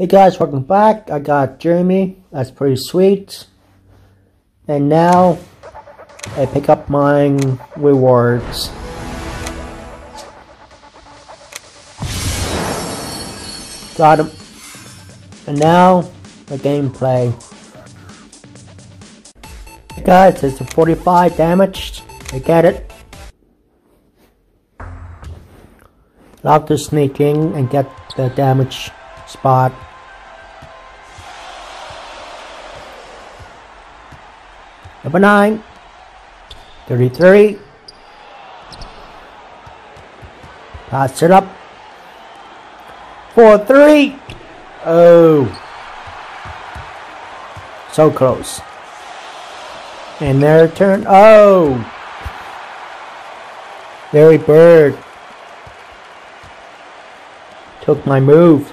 Hey guys, welcome back. I got Jeremy. That's pretty sweet. And now I pick up my rewards. Got him. And now the gameplay. Hey guys, it's a 45 damaged. I get it. Love to sneak in and get the damage spot. Number 9. 33. Pass it up. 4 3. Oh. So close. And their turn. Oh. Larry Bird took my move.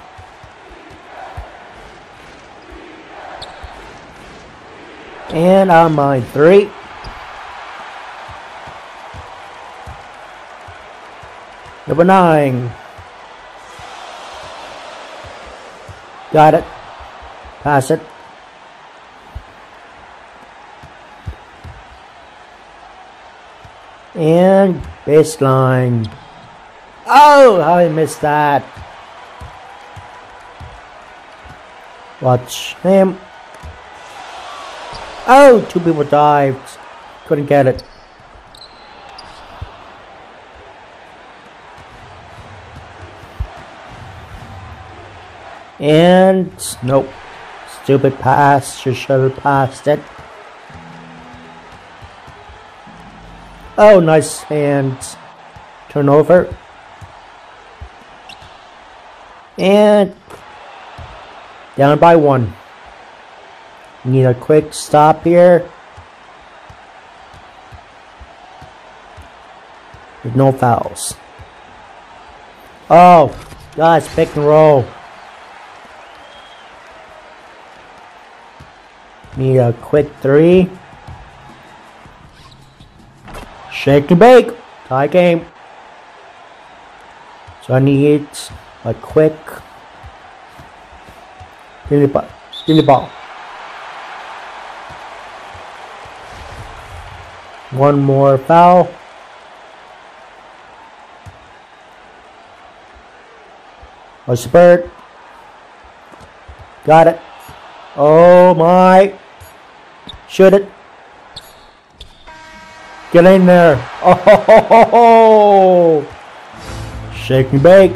And on my three. Number nine. Got it. Pass it. And baseline. Oh, how I missed that. Watch him. Oh, two people dived. Couldn't get it. And nope. Stupid pass. You should have passed it. Oh, nice hand. Turnover. And down by one. Need a quick stop here. With no fouls. Oh, guys, pick and roll. Need a quick three. Shake and bake. Tie game. So I need a quick. Give me the ball. Give me the ball. One more foul. A spurt. Got it. Oh my. Shoot it. Get in there. Oh, shake and bake.